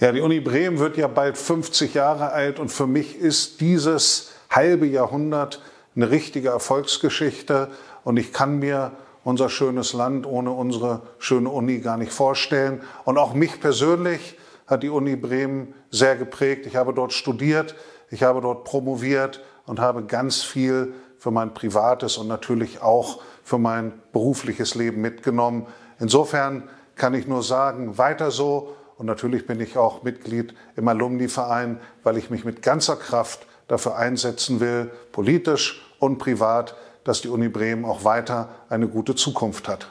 Ja, die Uni Bremen wird ja bald 50 Jahre alt und für mich ist dieses halbe Jahrhundert eine richtige Erfolgsgeschichte und ich kann mir unser schönes Land ohne unsere schöne Uni gar nicht vorstellen. Und auch mich persönlich hat die Uni Bremen sehr geprägt. Ich habe dort studiert, ich habe dort promoviert und habe ganz viel für mein privates und natürlich auch für mein berufliches Leben mitgenommen. Insofern kann ich nur sagen, weiter so und natürlich bin ich auch Mitglied im Alumni-Verein, weil ich mich mit ganzer Kraft dafür einsetzen will, politisch und privat, dass die Uni Bremen auch weiter eine gute Zukunft hat.